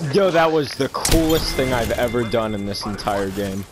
Yo, that was the coolest thing I've ever done in this entire game.